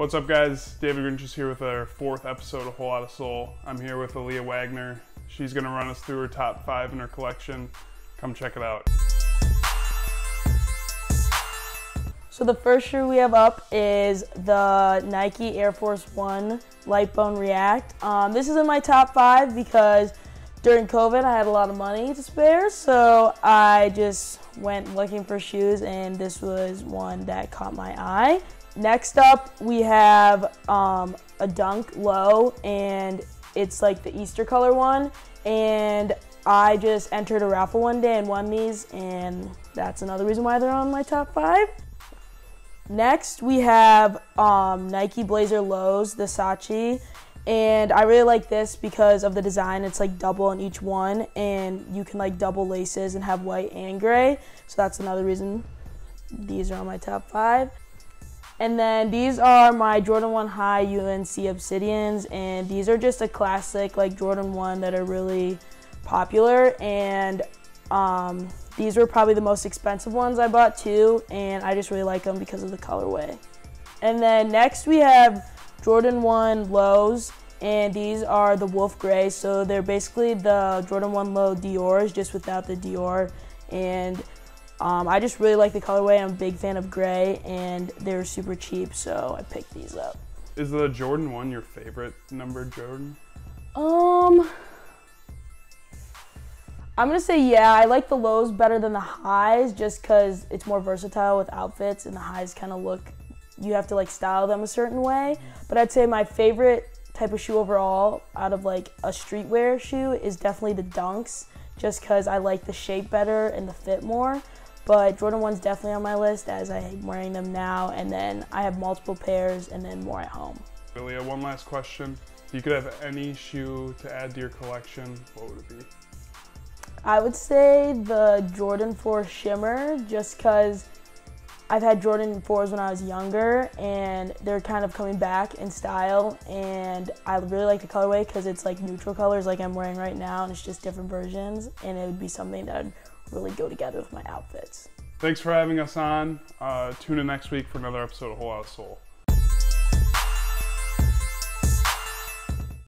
What's up, guys? David Grinch is here with our fourth episode of Whole Lotta Sole. I'm here with Aaliyah Waggoner. She's going to run us through her top five in her collection. Come check it out. So the first shoe we have up is the Nike Air Force One Lightbone React. Um, this is in my top five because during COVID I had a lot of money to spare, so I just went looking for shoes, and this was one that caught my eye. Next up, we have um, a Dunk Low, and it's like the Easter color one. And I just entered a raffle one day and won these, and that's another reason why they're on my top five. Next, we have um, Nike Blazer Lows, the Sacai. And I really like this because of the design. It's like double on each one, and you can like double laces and have white and gray. So that's another reason these are on my top five. And then these are my Jordan 1 High UNC Obsidians, and these are just a classic like Jordan 1 that are really popular. And um, these were probably the most expensive ones I bought too, and I just really like them because of the colorway. And then next we have Jordan 1 Lows, and these are the Wolf Gray. So they're basically the Jordan 1 Low Dior's, just without the Dior. And um, I just really like the colorway. I'm a big fan of gray, and they're super cheap, so I picked these up. Is the Jordan 1 your favorite number Jordan? Um, I'm gonna say yeah. I like the lows better than the highs, just because it's more versatile with outfits, and the highs kind of look. You have to like style them a certain way. But I'd say my favorite type of shoe overall, out of like a streetwear shoe, is definitely the Dunks, just because I like the shape better and the fit more. But Jordan 1's definitely on my list as I'm wearing them now, and then I have multiple pairs and then more at home. Aaliyah, uh, one last question. If you could have any shoe to add to your collection, what would it be? I would say the Jordan 4 Shimmer, just because I've had Jordan 4s when I was younger, and they're kind of coming back in style, and I really like the colorway because it's like neutral colors like I'm wearing right now, and it's just different versions, and it would be something that would really go together with my outfits. Thanks for having us on. Uh, tune in next week for another episode of Whole of Sole.